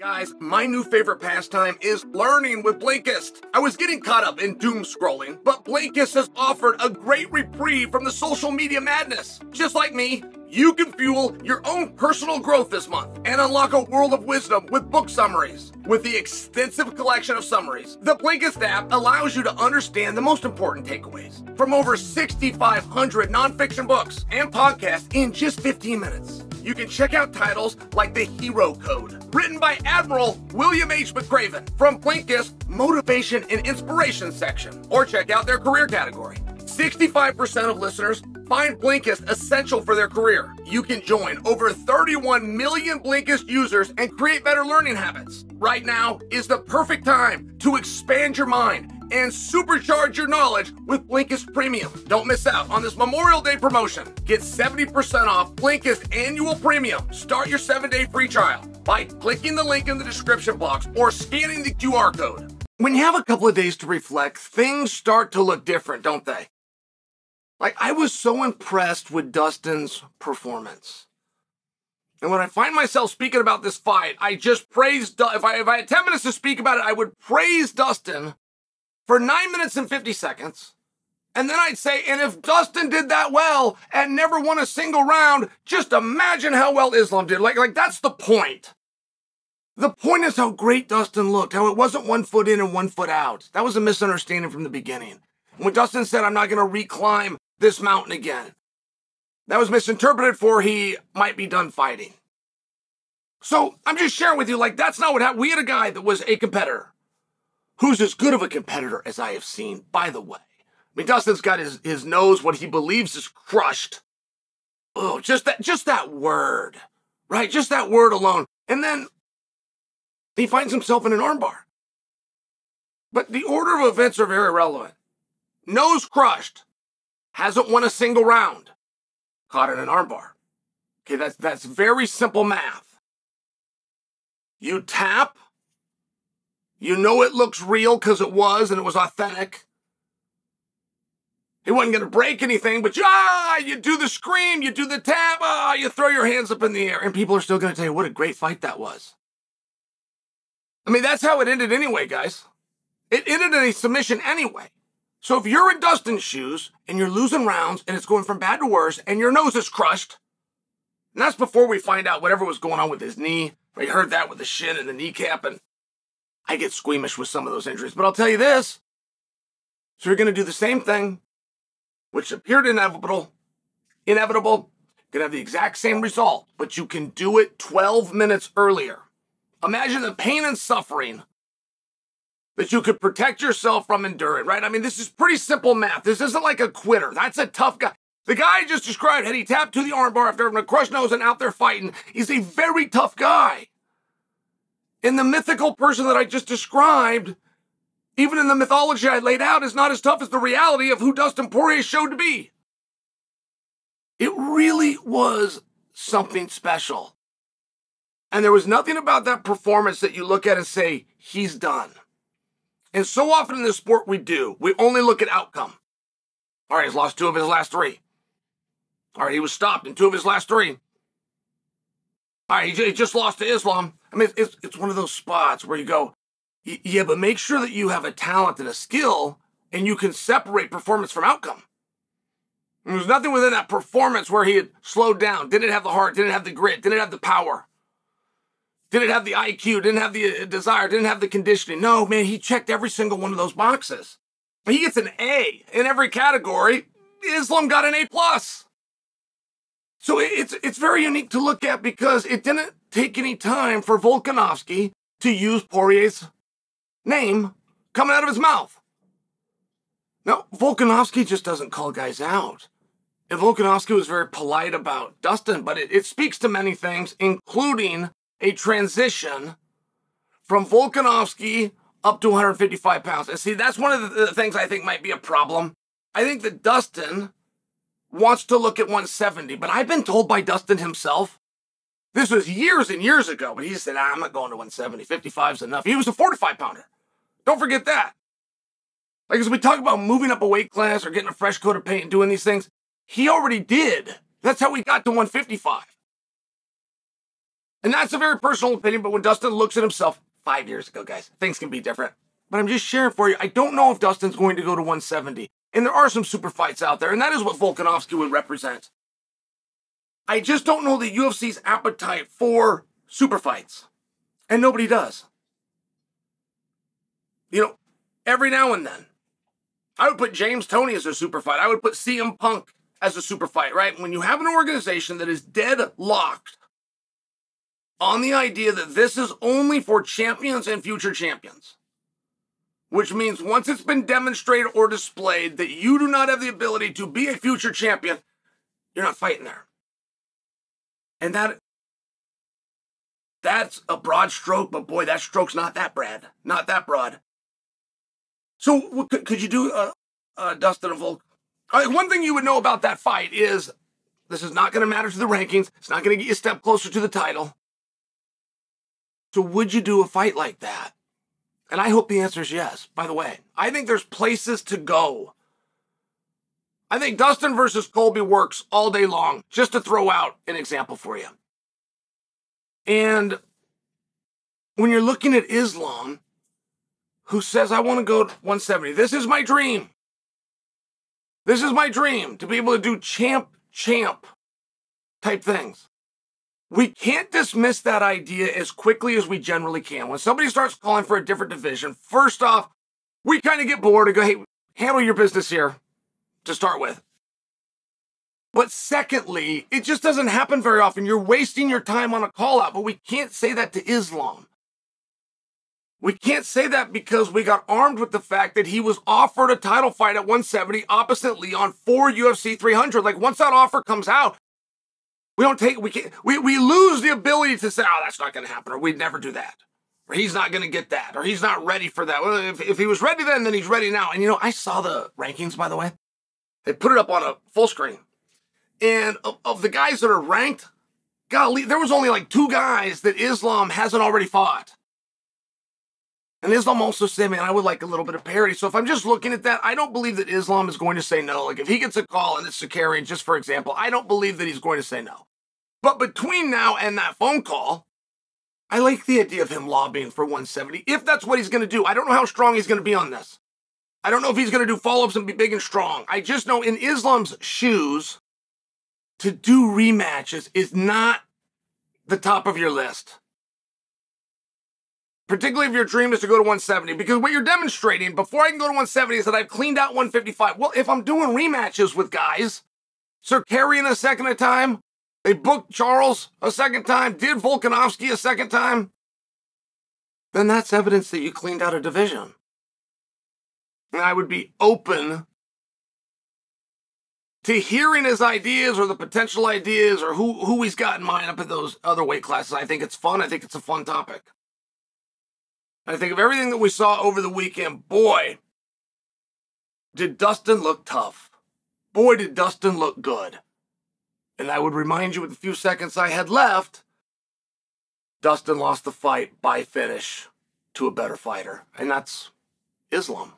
Guys, my new favorite pastime is learning with Blinkist. I was getting caught up in doom scrolling, but Blinkist has offered a great reprieve from the social media madness. Just like me, you can fuel your own personal growth this month and unlock a world of wisdom with book summaries. With the extensive collection of summaries, the Blinkist app allows you to understand the most important takeaways from over 6,500 nonfiction books and podcasts in just 15 minutes you can check out titles like The Hero Code, written by Admiral William H. McRaven from Blinkist Motivation and Inspiration section, or check out their career category. 65% of listeners find Blinkist essential for their career. You can join over 31 million Blinkist users and create better learning habits. Right now is the perfect time to expand your mind and supercharge your knowledge with Blinkist Premium. Don't miss out on this Memorial Day promotion. Get 70% off Blinkist annual premium. Start your seven day free trial by clicking the link in the description box or scanning the QR code. When you have a couple of days to reflect, things start to look different, don't they? Like, I was so impressed with Dustin's performance. And when I find myself speaking about this fight, I just praise, if I, if I had 10 minutes to speak about it, I would praise Dustin for nine minutes and 50 seconds. And then I'd say, and if Dustin did that well and never won a single round, just imagine how well Islam did. Like, like that's the point. The point is how great Dustin looked, how it wasn't one foot in and one foot out. That was a misunderstanding from the beginning. When Dustin said, I'm not going to reclimb this mountain again, that was misinterpreted for he might be done fighting. So I'm just sharing with you, like, that's not what happened. We had a guy that was a competitor who's as good of a competitor as I have seen, by the way. I mean, Dustin's got his, his nose, what he believes is crushed. Oh, just that, just that word, right? Just that word alone. And then he finds himself in an armbar. But the order of events are very relevant. Nose crushed, hasn't won a single round, caught in an armbar. Okay, that's that's very simple math. You tap you know it looks real because it was and it was authentic. He wasn't going to break anything, but you, ah, you do the scream, you do the tap, ah, you throw your hands up in the air, and people are still going to tell you what a great fight that was. I mean, that's how it ended anyway, guys. It ended in a submission anyway. So if you're in Dustin's shoes and you're losing rounds and it's going from bad to worse and your nose is crushed, and that's before we find out whatever was going on with his knee. We heard that with the shin and the kneecap, and I get squeamish with some of those injuries. But I'll tell you this. So you're going to do the same thing, which appeared inevitable, inevitable, going to have the exact same result, but you can do it 12 minutes earlier. Imagine the pain and suffering that you could protect yourself from enduring, right? I mean, this is pretty simple math. This isn't like a quitter. That's a tough guy. The guy I just described, had he tapped to the armbar after having a crushed nose and out there fighting, is a very tough guy. And the mythical person that I just described, even in the mythology I laid out, is not as tough as the reality of who Dustin Poirier showed to be. It really was something special. And there was nothing about that performance that you look at and say, he's done. And so often in this sport, we do. We only look at outcome. All right, he's lost two of his last three. All right, he was stopped in two of his last three. All right, he just lost to Islam. I mean, it's, it's one of those spots where you go, yeah, but make sure that you have a talent and a skill and you can separate performance from outcome. And there's nothing within that performance where he had slowed down, didn't have the heart, didn't have the grit, didn't have the power, didn't have the IQ, didn't have the uh, desire, didn't have the conditioning. No, man, he checked every single one of those boxes. He gets an A in every category. Islam got an A plus. So it's it's very unique to look at because it didn't take any time for Volkanovski to use Poirier's name coming out of his mouth. Now, Volkanovski just doesn't call guys out. And Volkanovski was very polite about Dustin, but it, it speaks to many things, including a transition from Volkanovski up to 155 pounds. And see, that's one of the things I think might be a problem. I think that Dustin wants to look at 170, but I've been told by Dustin himself this was years and years ago, but he said, ah, I'm not going to 170. 55 is enough. He was a 45 pounder. Don't forget that. Like, as we talk about moving up a weight class or getting a fresh coat of paint and doing these things, he already did. That's how we got to 155. And that's a very personal opinion, but when Dustin looks at himself five years ago, guys, things can be different. But I'm just sharing for you. I don't know if Dustin's going to go to 170. And there are some super fights out there, and that is what Volkanovski would represent. I just don't know the UFC's appetite for super fights. And nobody does. You know, every now and then, I would put James Toney as a super fight. I would put CM Punk as a super fight, right? When you have an organization that is deadlocked on the idea that this is only for champions and future champions, which means once it's been demonstrated or displayed that you do not have the ability to be a future champion, you're not fighting there. And that that's a broad stroke, but boy, that stroke's not that broad, not that broad. So could, you do uh, uh, Dustin and Volk? Right, one thing you would know about that fight is this is not going to matter to the rankings. It's not going to get you a step closer to the title. So would you do a fight like that? And I hope the answer is yes. By the way, I think there's places to go. I think Dustin versus Colby works all day long, just to throw out an example for you. And when you're looking at Islam, who says, I want to go to 170, this is my dream. This is my dream to be able to do champ, champ type things. We can't dismiss that idea as quickly as we generally can. When somebody starts calling for a different division, first off, we kind of get bored and go, hey, handle your business here to start with. But secondly, it just doesn't happen very often. You're wasting your time on a call out, but we can't say that to Islam. We can't say that because we got armed with the fact that he was offered a title fight at 170 opposite Leon for UFC 300. Like once that offer comes out, we don't take we can we we lose the ability to say, oh, that's not going to happen, or we'd never do that, or he's not going to get that, or he's not ready for that. Well, if if he was ready then, then he's ready now. And you know, I saw the rankings by the way. They put it up on a full screen, and of, of the guys that are ranked, golly, there was only like two guys that Islam hasn't already fought. And Islam also said, man, I would like a little bit of parity. So if I'm just looking at that, I don't believe that Islam is going to say no. Like if he gets a call and it's Tsarukyan, just for example, I don't believe that he's going to say no. But between now and that phone call, I like the idea of him lobbying for 170. If that's what he's going to do, I don't know how strong he's going to be on this. I don't know if he's going to do follow ups and be big and strong. I just know in Islam's shoes, to do rematches is not the top of your list particularly if your dream is to go to 170, because what you're demonstrating before I can go to 170 is that I've cleaned out 155. Well, if I'm doing rematches with guys, Tsarukyan a second a time, they booked Charles a second time, did Volkanovski a second time, then that's evidence that you cleaned out a division. And I would be open to hearing his ideas or the potential ideas or who, who he's got in mind up at those other weight classes. I think it's fun. I think it's a fun topic. I think of everything that we saw over the weekend. Boy, did Dustin look tough. Boy, did Dustin look good. And I would remind you with the few seconds I had left, Dustin lost the fight by finish to a better fighter. And that's Islam.